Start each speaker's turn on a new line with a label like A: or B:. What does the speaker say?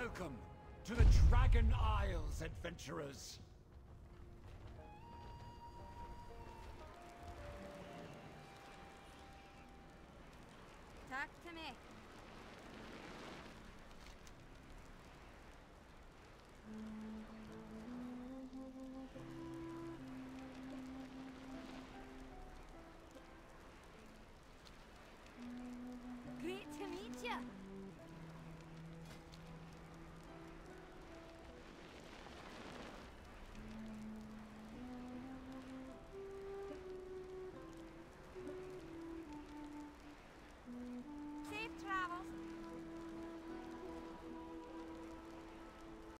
A: Welcome to the Dragon Isles, adventurers.
B: travel.